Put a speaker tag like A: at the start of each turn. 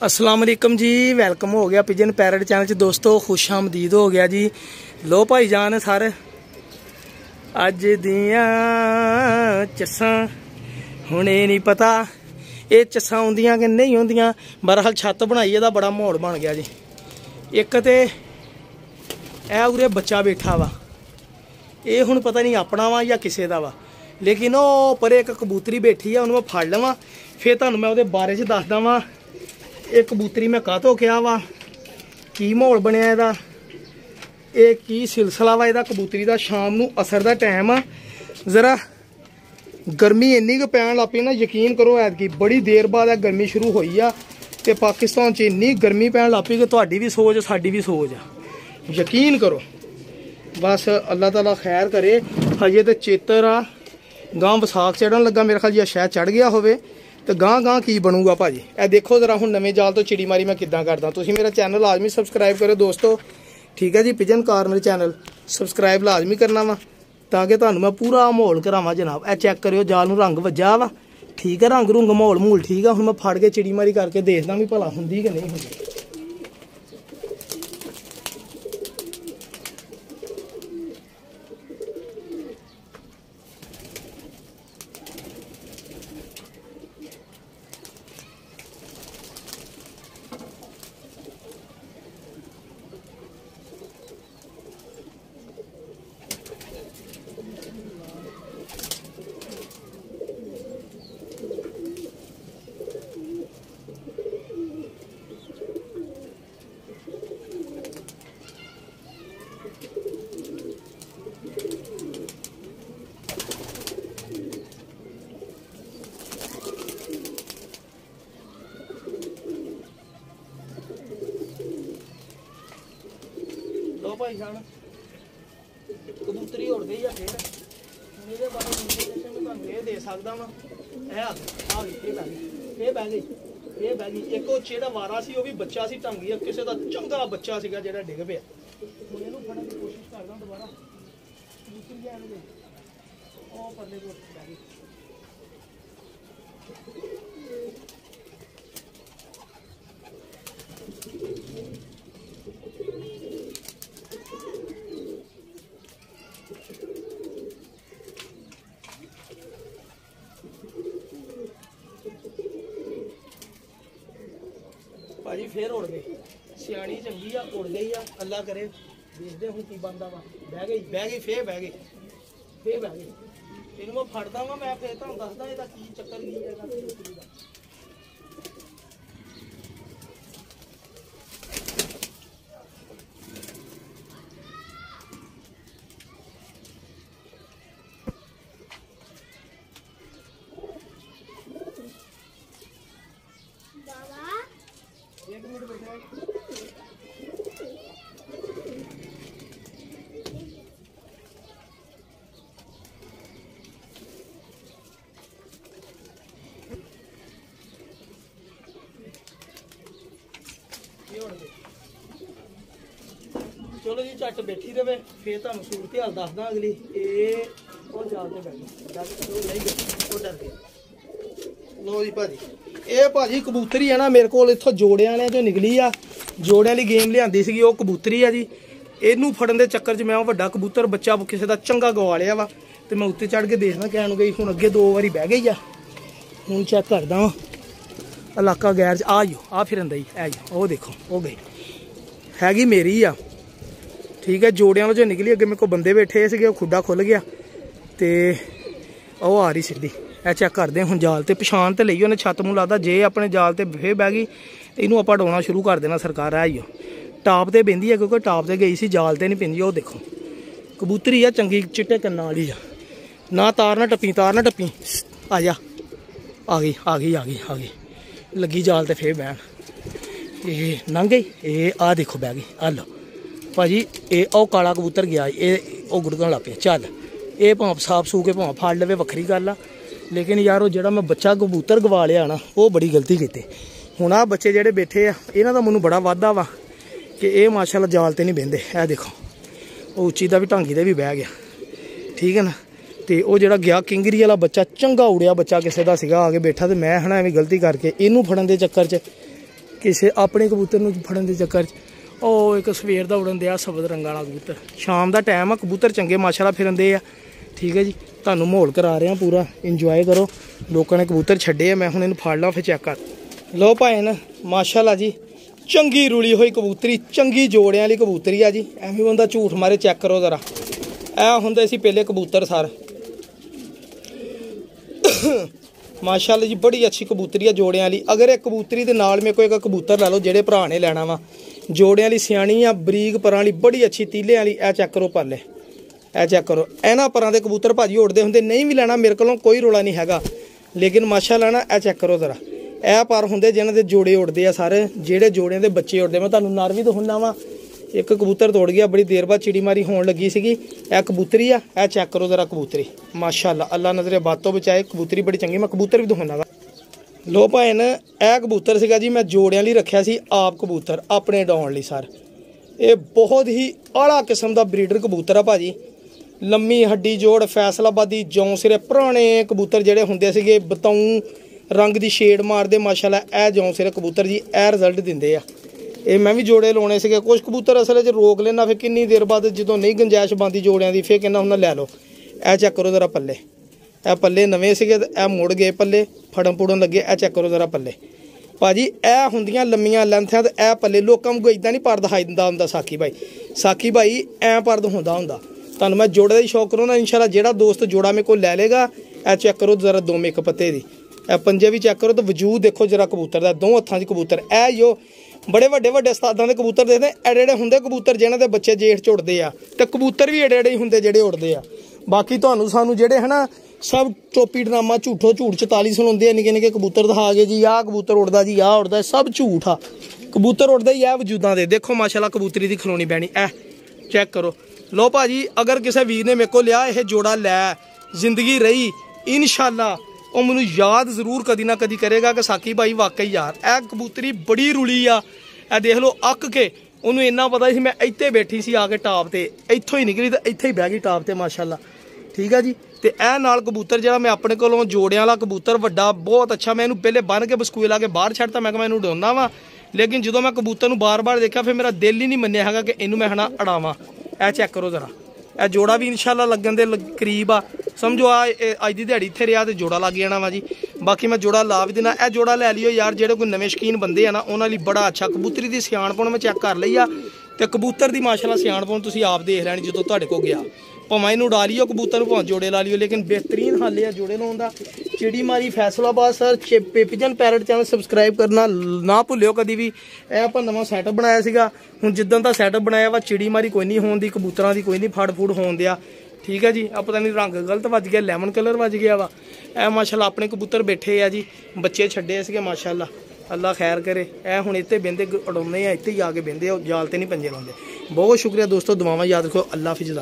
A: ਅਸਲਾਮ ਅਲੈਕਮ ਜੀ, ਵੈਲਕਮ ਹੋ ਗਿਆ ਪਿਜਨ ਪੈਰਟ ਚੈਨਲ ਚ। ਦੋਸਤੋ, ਖੁਸ਼ ਆਮਦੀਦ ਹੋ ਗਿਆ ਜੀ। ਲੋ ਭਾਈ ਜਾਨ ਸਰ, ਅੱਜ ਦੀਆਂ ਚੱਸਾਂ, ਹੁਣੇ ਨਹੀਂ ਪਤਾ। ਇਹ ਚੱਸਾਂ ਹੁੰਦੀਆਂ ਕਿ ਨਹੀਂ ਹੁੰਦੀਆਂ? ਬਰਹਾਲ ਛੱਤ ਬਣਾਈ, ਇਹਦਾ ਬੜਾ ਮਾਹੌਲ ਬਣ ਗਿਆ ਜੀ। ਇੱਕ ਤੇ ਇਹ ਉਰੇ ਬੱਚਾ ਬੈਠਾ ਵਾ। ਇਹ ਹੁਣ ਪਤਾ ਨਹੀਂ ਆਪਣਾ ਵਾ ਜਾਂ ਕਿਸੇ ਦਾ ਵਾ। ਲੇਕਿਨ ਉਹ ਪਰੇ ਇੱਕ ਕਬੂਤਰੀ ਬੈਠੀ ਆ, ਉਹਨੂੰ ਮੈਂ ਫੜ ਲਵਾਂ। ਫੇਰ ਤੁਹਾਨੂੰ ਮੈਂ ਉਹਦੇ ਬਾਰੇ 'ਚ ਦੱਸਦਾ ਵਾਂ। ਇਹ ਕਬੂਤਰੀ ਮੈਂ ਕਾਹਤੋਂ ਕਿਹਾ ਵਾ? ਕੀ ਮਾਹੌਲ ਬਣਿਆ ਇਹਦਾ? ਇਹ ਕੀ ਸਿਲਸਿਲਾ ਵਾ ਇਹਦਾ? ਕਬੂਤਰੀ ਦਾ ਸ਼ਾਮ ਨੂੰ ਅਸਰ ਦਾ ਟਾਈਮ ਆ। ਜ਼ਰਾ ਗਰਮੀ ਇੰਨੀ ਕੁ ਪੈਣ ਲੱਗ ਪਈ ਨਾ, ਯਕੀਨ ਕਰੋ ਐਤਕੀ, ਬੜੀ ਦੇਰ ਬਾਅਦ ਇਹ ਗਰਮੀ ਸ਼ੁਰੂ ਹੋਈ ਆ ਤੇ ਪਾਕਿਸਤਾਨ 'ਚ ਇੰਨੀ ਗਰਮੀ ਪੈਣ ਲੱਗ ਪਈ ਕਿ ਤੁਹਾਡੀ ਵੀ ਸੋਚ, ਸਾਡੀ ਵੀ ਸੋਚ ਆ। ਯਕੀਨ ਕਰੋ। ਬਸ ਅੱਲਾਹ ਤਾਲਾ ਖੈਰ ਕਰੇ। ਹਜੇ ਤੇ ਚੇਤਰ ਆ। ਗਾਂ ਵਿਸਾਖ ਚੜਨ ਲੱਗਾ, ਮੇਰੇ ਖਿਆਲ ਜੀ ਸ਼ਾਇਦ ਚੜ ਗਿਆ ਹੋਵੇ। ਤੇ ਗਾਂ ਗਾਂ ਕੀ ਬਣੂਗਾ ਭਾਜੀ? ਇਹ ਦੇਖੋ ਜ਼ਰਾ ਹੁਣ ਨਵੇਂ ਜਾਲ ਤੋਂ ਚਿੜੀ ਮਾਰੀ ਮੈਂ ਕਿੱਦਾਂ ਕਰਦਾ। ਤੁਸੀਂ ਮੇਰਾ ਚੈਨਲ ਲਾਜ਼ਮੀ ਸਬਸਕ੍ਰਾਈਬ ਕਰੋ ਦੋਸਤੋ। ਠੀਕ ਹੈ ਜੀ, ਪਿਜਨ ਕਾਰਨਰ ਚੈਨਲ। ਸਬਸਕ੍ਰਾਈਬ ਲਾਜ਼ਮੀ ਕਰਨਾ ਵਾ, ਤਾਂ ਕਿ ਤੁਹਾਨੂੰ ਮੈਂ ਪੂਰਾ ਮਾਹੌਲ ਕਰਾਵਾਂ ਜਨਾਬ। ਇਹ ਚੈੱਕ ਕਰਿਓ, ਜਾਲ ਨੂੰ ਰੰਗ ਵੱਜਾ ਵਾ। ਠੀਕ ਹੈ, ਰੰਗ ਰੁੰਗ ਮਾਹੌਲ ਮੂਲ ਠੀਕ ਆ। ਹੁਣ ਮੈਂ ਫੜ ਕੇ ਚਿੜੀ ਮਾਰੀ ਕਰਕੇ ਦੇਖਦਾ ਵੀ ਭਲਾ ਹੁੰਦੀ ਕਿ ਨਹੀਂ ਹੁੰਦੀ। ਲੋ ਭਾਈ ਜਾਨ। ਕਬੂਤਰੀ ਉੜ ਗਈ ਆ ਫੇਰ ਇਹਦੇ ਬਾਰੇ ਇਨਫੋਰਮੇਸ਼ਨ ਮੈਂ ਤੁਹਾਨੂੰ ਇਹ ਦੇ ਸਕਦਾ ਵਾਂ। ਇਹ ਆ ਆ ਇਹ ਬਹਿ ਗਈ। ਇਹ ਬਹਿ ਗਈ, ਇਹ ਬਹਿ ਗਈ। ਇੱਕ ਉਹ ਜਿਹੜਾ ਵਾਰਾ ਸੀ, ਉਹ ਵੀ ਬੱਚਾ ਸੀ, ਢੰਗੀ ਕਿਸੇ ਦਾ ਚੰਗਾ ਬੱਚਾ ਸੀਗਾ ਜਿਹੜਾ ਡਿੱਗ ਪਿਆ। ਹੁਣ ਇਹਨੂੰ ਫੜਨ ਦੀ ਕੋਸ਼ਿਸ਼ ਕਰਦਾ ਦੁਬਾਰਾ। ਕਬੂਤਰੀ ਜਾਣ ਦੇ। ਉਹ ਪਰਲੇ ਕੋਲ ਬਹਿ ਗਈ। ਭਾਜੀ ਫੇਰ ਹੋਣਗੇ ਸਿਆਣੀ ਚੰਗੀ ਆ ਉੜ ਗਈ ਆ ਅੱਲਾ ਕਰੇ ਦੇਖਦੇ ਹੁਣ ਕੀ ਬੰਦਾ ਵਾ। ਬਹਿ ਗਈ ਬਹਿ ਗਈ ਫੇਰ ਬਹਿ ਗਈ। ਫੇਰ ਬਹਿ ਗਈ। ਇਹਨੂੰ ਮੈਂ ਫੜਦਾ ਵਾਂ ਮੈਂ ਫੇਰ ਤੁਹਾਨੂੰ ਦੱਸਦਾ ਇਹਦਾ ਕੀ ਚੱਕਰ ਕੀ ਹੈਗਾ ਕਬੂਤਰੀ ਦਾ ਇੱਕ ਮਿੰਟ ਬੈਠਾ ਇਹ ਉੜ ਗਏ। ਚਲੋ ਜੀ ਝੱਟ ਬੈਠੀ ਰਵੇ, ਫੇਰ ਤੁਹਾਨੂੰ ਸੂਰਤ ਹਾਲ ਦੱਸਦਾ ਅਗਲੀ। ਇਹ ਉਹ ਜਾਲ ਤੇ ਬੈਠ। ਗਿਆ ਉਹ ਨਹੀਂ ਗਿਆ ਉਹ ਡਰ ਗਿਆ। ਲੋ ਜੀ ਭਾਜੀ। ਇਹ ਭਾਜੀ ਕਬੂਤਰੀ ਆ ਨਾ, ਮੇਰੇ ਕੋਲ ਇੱਥੋਂ ਜੋੜਿਆਂ ਨੇ ਚੋਂ ਨਿਕਲੀ ਆ। ਜੋੜਿਆਂ ਦੀ ਗੇਮ ਲਿਆਂਦੀ ਸੀਗੀ, ਉਹ ਕਬੂਤਰੀ ਆ ਜੀ। ਇਹਨੂੰ ਫੜਨ ਦੇ ਚੱਕਰ 'ਚ ਮੈਂ ਉਹ ਵੱਡਾ ਕਬੂਤਰ, ਬੱਚਾ ਕਿਸੇ ਦਾ ਚੰਗਾ ਗਵਾ ਲਿਆ ਵਾ। ਤੇ ਮੈਂ ਉੱਤੇ ਚੜ ਕੇ ਦੇਖਦਾ, ਕਹਿਣ ਨੂੰ ਗਈ, ਹੁਣ ਅੱਗੇ ਦੋ ਵਾਰੀ ਬਹਿ ਗਈ ਆ। ਹੁਣ ਚੈੱਕ ਕਰਦਾ ਵਾਂ। ਇਲਾਕਾ ਗੈਰ 'ਚ, ਆ ਜੋ ਆ ਫਿਰੰਦਾ ਹੀ ਐ ਜੋ ਉਹ ਦੇਖੋ, ਉਹ ਗਈ। ਹੈਗੀ ਮੇਰੀ ਆ। ਠੀਕ ਹੈ, ਜੋੜਿਆਂ ਵਿੱਚੋਂ ਨਿਕਲੀ, ਅੱਗੇ ਮੇਰੇ ਕੋਲ ਬੰਦੇ ਬੈਠੇ ਸੀਗੇ, ਉਹ ਖੁੱਡਾ ਖੁੱਲ ਗਿਆ ਤੇ ਉਹ ਆ ਰਹੀ ਸਿੱਧੀ। ਇਹ ਚੈੱਕ ਕਰਦੇ ਹੁਣ ਜਾਲ ਤੇ, ਪਛਾਣ ਤੇ ਲਈ ਉਹਨੇ, ਛੱਤ ਨੂੰ ਲਾਦਾ ਜੇ ਆਪਣੇ ਜਾਲ ਤੇ ਫੇਰ ਬਹਿ ਗਈ ਇਹਨੂੰ ਆਪਾਂ ਡਾਉਣਾ ਸ਼ੁਰੂ ਕਰ ਦੇਣਾ ਸਰਕਾਰ ਆਈਓ। ਟਾਪ ਤੇ ਬਹਿੰਦੀ ਹੈ ਕਿਉਂਕਿ ਟਾਪ ਤੇ ਗਈ ਸੀ, ਜਾਲ ਤੇ ਨਹੀਂ ਪੈਂਦੀ, ਉਹ ਦੇਖੋ। ਕਬੂਤਰੀ ਆ, ਚੰਗੀ ਚਿੱਟੇ ਕੰਨਾਂ ਵਾਲੀ ਆ। ਨਾ ਤਾਰ, ਨਾ ਟੱਪੀ, ਤਾਰ, ਨਾ ਟੱਪੀ। ਆ ਜਾ। ਆ ਗਈ ਆ ਗਈ ਆ ਗਈ ਆ ਗਈ। ਲੱਗੀ ਜਾਲ ਤੇ ਫੇਰ ਬਹਿਣ। ਇਹ ਲੰਘ ਗਈ, ਇਹ ਆ ਦੇਖੋ ਬਹਿ ਗਈ, ਆ ਲਓ। ਭਾਜੀ, ਇਹ ਉਹ ਕਾਲਾ ਕਬੂਤਰ ਗਿਆ, ਇਹ ਉਹ ਗੁੜਗਣ ਲੱਗ ਪਿਆ, ਚੱਲ। ਇਹ ਭਾਵੇਂ ਸਾਫ਼ ਸੂ ਕੇ ਭਾਵੇਂ ਫੜ ਲਵੇ, ਵੱਖਰੀ ਗੱਲ ਆ। ਲੇਕਿਨ ਯਾਰ, ਉਹ ਜਿਹੜਾ ਮੈਂ ਬੱਚਾ ਕਬੂਤਰ ਗਵਾ ਲਿਆ ਨਾ, ਉਹ ਬੜੀ ਗਲਤੀ ਕੀਤੀ। ਹੁਣ ਆ ਬੱਚੇ ਜਿਹੜੇ ਬੈਠੇ ਆ, ਇਹਨਾਂ ਦਾ ਮੈਨੂੰ ਬੜਾ ਵਾਧਾ ਵਾ ਕਿ ਇਹ ਮਾਸ਼ਾਅੱਲਾ ਜਾਲ ਤੇ ਨਹੀਂ ਬਹਿੰਦੇ। ਇਹ ਦੇਖੋ, ਉਹ ਉੱਚੀ ਦਾ ਵੀ, ਢਾਂਗੀ ਦੇ ਵੀ ਬਹਿ ਗਿਆ। ਠੀਕ ਹੈ ਨਾ? ਤੇ ਉਹ ਜਿਹੜਾ ਗਿਆ, ਕਿੰਗਰੀ ਵਾਲਾ ਬੱਚਾ, ਚੰਗਾ ਉੜਿਆ ਬੱਚਾ ਕਿਸੇ ਦਾ ਸੀਗਾ, ਆ ਕੇ ਬੈਠਾ ਤੇ ਮੈਂ ਹਨਾ ਐਵੇਂ ਗਲਤੀ ਕਰਕੇ ਇਹਨੂੰ ਫੜਨ ਦੇ ਚੱਕਰ 'ਚ, ਕਿਸੇ ਆਪਣੇ ਕਬੂਤਰ ਨੂੰ ਫੜਨ ਦੇ ਚੱਕਰ 'ਚ। ਉਹ ਇੱਕ ਸਵੇਰ ਦਾ ਉੜਨ ਦਿਆ ਸਬਦ ਰੰਗਾਂ ਵਾਲਾ ਕਬੂਤਰ। ਸ਼ਾਮ ਦਾ ਟਾਈਮ ਆ, ਕਬੂਤਰ ਚੰਗੇ ਮਾਸ਼ਾਅੱਲਾ ਫਿਰਨਦੇ ਆ। ਠੀਕ ਹੈ ਜੀ, ਤੁਹਾਨੂੰ ਮਾਹੌਲ ਕਰਾ ਰਿਹਾ, ਪੂਰਾ ਇੰਜੋਏ ਕਰੋ। ਲੋਕਾਂ ਨੇ ਕਬੂਤਰ ਛੱਡੇ ਆ, ਮੈਂ ਹੁਣ ਇਹਨੂੰ ਫੜ ਲਾਂ, ਫਿਰ ਚੈੱਕ ਕਰ। ਲੋ ਭਾਈ ਨਾ, ਮਾਸ਼ਾਅੱਲਾ ਜੀ, ਚੰਗੀ ਰੁਲੀ ਹੋਈ ਕਬੂਤਰੀ, ਚੰਗੀ ਜੋੜਿਆਂ ਵਾਲੀ ਕਬੂਤਰੀ ਆ ਜੀ। ਐਵੇਂ ਬੰਦਾ ਝੂਠ ਮਾਰੇ ਚੈੱਕ ਕਰੋ ਜ਼ਰਾ। ਇਹ ਹੁੰਦੇ ਸੀ ਪਹਿਲੇ ਕਬੂਤਰ ਸਰ। ਮਾਸ਼ਾਅੱਲਾ ਜੀ, ਬੜੀ ਅੱਛੀ ਕਬੂਤਰੀ ਆ ਜੋੜਿਆਂ ਵਾਲੀ। ਅਗਰ ਇਹ ਕਬੂਤਰੀ ਦੇ ਨਾਲ ਮੇਰੇ ਕੋਲ ਇੱਕ ਕਬੂਤਰ ਲੈ ਲਓ, ਜਿਹੜੇ ਭਰਾ ਨੇ ਲੈਣਾ ਵਾ। ਜੋੜਿਆਂ ਵਾਲੀ ਸਿਆਣੀ ਆ, ਬਰੀਕ ਪਰਾਂ ਲਈ ਬੜੀ ਅੱਛੀ ਤੀਲੇ ਵਾਲੀ, ਇਹ ਚੈੱਕ ਕਰੋ ਪਾਲੇ ਇਹ ਚੈੱਕ ਕਰੋ। ਇਹਨਾਂ ਪਰਾਂ ਦੇ ਕਬੂਤਰ ਭਾਜੀ ਉੜਦੇ ਹੁੰਦੇ, ਨਹੀਂ ਵੀ ਲੈਣਾ, ਮੇਰੇ ਕੋਲੋਂ ਕੋਈ ਰੋਲਾ ਨਹੀਂ ਹੈਗਾ। ਲੇਕਿਨ ਮਾਸ਼ਾਅੱਲਾ ਨਾ, ਇਹ ਚੈੱਕ ਕਰੋ ਜ਼ਰਾ। ਇਹ ਪਰ ਹੁੰਦੇ ਜਿਨ੍ਹਾਂ ਦੇ ਜੋੜੇ ਉੜਦੇ ਆ ਸਾਰੇ, ਜਿਹੜੇ ਜੋੜਿਆਂ ਦੇ ਬੱਚੇ ਉੜਦੇ ਮੈਂ ਤੁਹਾਨੂੰ ਨਰ ਵੀ ਦਿਖਾਉਂਦਾ ਵਾਂ। ਇੱਕ ਕਬੂਤਰ ਤੋੜ ਗਿਆ, ਬੜੀ ਦੇਰ ਬਾਅਦ ਚਿੜੀ ਮਾਰੀ ਹੋਣ ਲੱਗੀ ਸੀਗੀ। ਇਹ ਕਬੂਤਰੀ ਆ, ਇਹ ਚੈੱਕ ਕਰੋ ਜ਼ਰਾ ਕਬੂਤਰੀ। ਮਾਸ਼ਾਅੱਲਾ, ਅੱਲਾ ਨਜ਼ਰੇ ਬਾਤ ਤੋਂ ਬਚਾਏ। ਕਬੂਤਰੀ ਬੜੀ ਚੰਗੀ, ਮੈਂ ਕਬੂਤਰ ਵੀ ਦਿਖਾਉਂਦਾ ਵਾ। ਲੋ ਭਾਇਨ ਇਹ ਕਬੂਤਰ ਸੀਗਾ ਜੀ, ਮੈਂ ਜੋੜਿਆਂ ਲਈ ਰੱਖਿਆ ਸੀ, ਆਪ ਕਬੂਤਰ, ਆਪਣੇ ਡਾਉਣ ਲਈ ਸਰ। ਇਹ ਬਹੁਤ ਹੀ ਆਲਾ ਕਿਸਮ ਦਾ ਬਰੀਡਰ ਕਬੂਤਰ ਆ ਭਾਜੀ। ਲੰਮੀ ਹੱਡੀ ਜੋੜ, ਫੈਸਲਾਬਾਦੀ, ਜੌਂ ਸਿਰੇ, ਪੁਰਾਣੇ ਕਬੂਤਰ ਜਿਹੜੇ ਹੁੰਦੇ ਸੀਗੇ ਬਤਾਉ ਰੰਗ ਦੀ ਸ਼ੇਡ ਮਾਰਦੇ, ਮਾਸ਼ਾਅੱਲਾ, ਇਹ ਜੌਂ ਸਿਰੇ ਕਬੂਤਰ ਜੀ, ਇਹ ਰਿਜ਼ਲਟ ਦਿੰਦੇ ਆ। ਇਹ ਮੈਂ ਵੀ ਜੋੜੇ ਲਾਉਣੇ ਸੀਗੇ ਕੁਝ ਕਬੂਤਰ ਅਸਲ 'ਚ ਰੋਕ ਲੈਣਾ ਫਿਰ ਕਿੰਨੀ ਦੇਰ ਬਾਅਦ ਜਦੋਂ ਨਹੀਂ ਗੁੰਜਾਇਸ਼ ਬੰਦੀ ਜੋੜਿਆਂ ਦੀ, ਫਿਰ ਕਹਿੰਦਾ ਹੁੰਦਾ, ਲੈ ਲਓ, ਇਹ ਚੈੱਕ ਕਰੋ ਜ਼ਰਾ ਪੱਲੇ। ਇਹ ਪੱਲੇ ਨਵੇਂ ਸੀਗੇ ਤੇ ਇਹ ਮੁੜ ਗਏ ਪੱਲੇ, ਫੜਨ ਪੁੜਨ ਲੱਗੇ, ਇਹ ਚੈੱਕ ਕਰੋ ਜ਼ਰਾ ਪੱਲੇ। ਭਾਜੀ, ਇਹ ਹੁੰਦੀਆਂ ਲੰਮੀਆਂ ਲੈਂਥਾਂ ਤੇ ਇਹ ਪੱਲੇ, ਲੋਕਾਂ ਨੂੰ ਇਦਾਂ ਨਹੀਂ ਪਰਦ ਦਿਖਾਈ ਦਿੰਦਾ ਹੁੰਦਾ ਸਾਕੀ ਭਾਈ। ਸਾਕੀ ਭਾਈ, ਐ ਪਰਦ ਹੁੰਦਾ ਹੁੰਦਾ। ਤੁਹਾਨੂੰ ਮੈਂ ਜੋੜੇ ਦਾ ਹੀ ਸ਼ੌਕ ਕਰੋ ਨਾ ਇਨਸ਼ਾਅੱਲਾ ਜਿਹੜਾ ਦੋਸਤ ਜੋੜਾ ਮੇਰੇ ਕੋਲ ਲੈ ਲੇਗਾ ਇਹ ਚੈੱਕ ਕਰੋ ਜ਼ਰਾ ਦੋਵੇਂ ਇੱਕ ਪੱਤੇ ਦੀ। ਇਹ ਪੰਜੇ ਵੀ ਚੈੱਕ ਕਰੋ ਤੇ ਵਜੂਦ ਦੇਖੋ ਜਰਾ ਕਬੂਤਰ ਦਾ, ਦੋ ਹੱਥਾਂ 'ਚ ਕਬੂਤਰ। ਇਹ ਜੋ ਬੜੇ ਵੱਡੇ ਵੱਡੇ ਸਤਾਦਾਂ ਦੇ ਕਬੂਤਰ ਦੇਖਦੇ ਐਡੇ ਐਡੇ ਹੁੰਦੇ ਕਬੂਤਰ ਜਿਹਨਾਂ ਦੇ ਬੱਚੇ ਜੇਠ ਚ ਉੜਦੇ ਆ, ਤੇ ਕਬੂਤਰ ਵੀ ਐਡੇ ਐਡੇ ਹੁੰਦੇ ਜਿਹੜੇ ਉੜਦੇ ਆ। ਬਾਕੀ ਤੁਹਾਨੂੰ ਸਾਨੂੰ ਜਿਹੜੇ ਹਨਾ ਸਭ ਟੋਪੀ ਡਰਾਮਾ ਝੂਠੋ ਝੂਠ 44 ਸੁਣਾਉਂਦੇ ਆ, ਨਿੱਕੇ ਨਿੱਕੇ ਕਬੂਤਰ ਦਿਖਾ ਕੇ ਜੀ, ਆਹ ਕਬੂਤਰ ਉੜਦਾ ਜੀ, ਆਹ ਉੜਦਾ ਸਭ ਝੂਠ ਆ। ਕਬੂਤਰ ਉੜਦੇ ਹੀ ਆ ਵਜੂਦਾਂ ਦੇ। ਦੇਖੋ ਮਾਸ਼ਾਅੱਲਾ ਕਬੂਤਰੀ ਦੀ ਖਲੋਣੀ ਬੈਣੀ ਐ ਚੈੱਕ ਕਰੋ। ਲੋ ਭਾਜੀ, ਅਗਰ ਕਿਸੇ ਵੀਰ ਨੇ ਮੇਰੇ ਕੋਲ ਲਿਆ, ਇਹ ਜੋੜਾ ਲੈ, ਜ਼ਿੰਦਗੀ ਰਹੀ, ਇਨਸ਼ਾਅੱਲਾ, ਉਹ ਮੈਨੂੰ ਯਾਦ ਜ਼ਰੂਰ ਕਦੀ ਨਾ ਕਦੀ ਕਰੇਗਾ ਕਿ ਸਾਕੀ ਭਾਈ ਵਾਕਈ ਯਾਰ ਇਹ ਕਬੂਤਰੀ ਬੜੀ ਰੁਲੀ ਆ। ਇਹ ਦੇਖ ਲਓ, ਅੱਕ ਕੇ, ਉਹਨੂੰ ਇੰਨਾ ਪਤਾ ਸੀ ਮੈਂ ਇੱਥੇ ਬੈਠੀ ਸੀ ਆ ਕੇ ਟਾਪ ਤੇ, ਇੱਥੋਂ ਹੀ ਨਿਕਲੀ ਤਾਂ ਇੱਥੇ ਹੀ ਬਹਿ ਗਈ ਟਾਪ ਤੇ, ਮਾਸ਼ਾਅੱਲਾ। ਠੀਕ ਆ ਜੀ? ਤੇ ਇਹ ਨਾਲ ਕਬੂਤਰ ਜਿਹੜਾ ਮੈਂ ਆਪਣੇ ਕੋਲੋਂ ਜੋੜਿਆਂ ਵਾਲਾ ਕਬੂਤਰ ਵੱਡਾ, ਬਹੁਤ ਅੱਛਾ। ਮੈਂ ਇਹਨੂੰ ਪਹਿਲੇ ਬੰਨ ਕੇ ਬਸਕੂਏ ਲਾ ਕੇ ਬਾਹਰ ਛੱਡਤਾ, ਮੈਂ ਕਿਹਾ ਮੈਂ ਇਹਨੂੰ ਉਡਾਉਂਦਾ ਵਾਂ। ਲੇਕਿਨ ਜਦੋਂ ਮੈਂ ਕਬੂਤਰ ਨੂੰ ਬਾਰ-ਬਾਰ ਦੇਖਿਆ, ਫਿਰ ਮੇਰਾ ਦਿਲ ਹੀ ਨਹੀਂ ਮੰਨਿਆ ਹੈਗਾ ਕਿ ਇਹਨੂੰ ਮੈਂ ਹਨਾ ਅੜਾਵਾਂ। ਇਹ ਚੈੱਕ ਕਰੋ ਜ਼ਰਾ। ਇਹ ਜੋੜਾ ਵੀ ਇਨਸ਼ਾਅੱਲਾ ਲੱਗਣ ਦੇ ਕਰੀਬ ਆ। ਸਮਝੋ, ਆ ਅੱਜ ਦੀ ਦਿਹਾੜੀ ਇੱਥੇ ਰਿਹਾ ਤੇ ਜੋੜਾ ਲੱਗ ਜਾਣਾ ਵਾ ਜੀ। ਬਾਕੀ ਮੈਂ ਜੋੜਾ ਲਾ ਵੀ ਦੇਣਾ ਇਹ ਜੋੜਾ ਲੈ ਲਿਓ ਯਾਰ, ਜਿਹੜੇ ਕੋਈ ਨਵੇਂ ਸ਼ਕੀਨ ਬੰਦੇ ਆ ਨਾ, ਉਹਨਾਂ ਲਈ ਬੜਾ ਅੱਛਾ। ਕਬੂਤਰੀ ਦੀ ਸਿਆਣਪੁਣ ਮੈਂ ਚੈੱਕ ਕਰ ਲਈ ਆ। ਤੇ ਕਬੂਤਰ ਦੀ ਮਾਸ਼ਾਅੱਲਾ ਸਿਆਣਪੁਣ ਤੁਸੀਂ ਆਪ ਦੇਖ ਲੈਣੀ ਜਦੋਂ ਤੁਹਾਡੇ ਕੋਲ ਗਿਆ। ਭਾਵੇਂ ਇਹਨੂੰ ਡਾ ਲਿਓ, ਕਬੂਤਰ ਨੂੰ ਭਾਵੇਂ ਜੋੜੇ ਲਾ ਲਿਓ, ਲੇਕਿਨ ਬਿਹਤਰੀਨ ਹੱਲ ਆ ਜੋੜੇ ਲਾਉਣ ਦਾ। ਚਿੜੀ ਮਾਰੀ Faisalabad sir pigeon parrot channel subscribe ਕਰਨਾ ਨਾ ਭੁੱਲਿਓ ਕਦੀ ਵੀ। ਇਹ ਆਪਾਂ ਨਵਾਂ ਸੈਟਅਪ ਬਣਾਇਆ ਸੀਗਾ। ਹੁਣ ਜਿੱਦਾਂ ਦਾ ਸੈਟਅਪ ਬਣਾਇਆ ਵਾ, ਚਿੜੀ ਮਾਰੀ ਕੋਈ ਨਹੀਂ ਹੋਣ ਦੀ, ਕਬੂਤਰਾਂ ਦੀ ਕੋਈ ਨਹੀਂ, ਫੜ ਫੂੜ ਹੋਣ ਦਿਆ। ਠੀਕ ਹੈ ਜੀ ਆ ਪਤਾ ਨਹੀਂ ਰੰਗ ਗਲਤ ਵੱਜ ਗਿਆ ਲੈਮਨ ਕਲਰ ਵੱਜ ਗਿਆ ਵਾ। ਇਹ ਮਾਸ਼ਾਅੱਲਾ ਆਪਣੇ ਕਬੂਤਰ ਬੈਠੇ ਆ ਜੀ, ਬੱਚੇ ਛੱਡੇ ਸੀਗੇ ਮਾਸ਼ਾਅੱਲਾ। ਅੱਲਾ ਖੈਰ ਕਰੇ। ਇਹ ਹੁਣ ਇੱਥੇ ਬਿੰਦੇ ਉਡਾਉਂਦੇ ਆ, ਇੱਥੇ ਹੀ ਆ ਕੇ ਬਿੰਦੇ ਆ, ਜਾਲ ਤੇ ਨਹੀਂ ਪੰਜੇ ਲਾਉਂਦੇ। ਬਹੁਤ ਸ਼ੁਕਰੀਆ ਦੋਸਤੋ, ਦੁਆਵਾਂ ਯਾਦ ਰੱਖੋ। ਅੱਲਾ ਹਾਫਿਜ਼।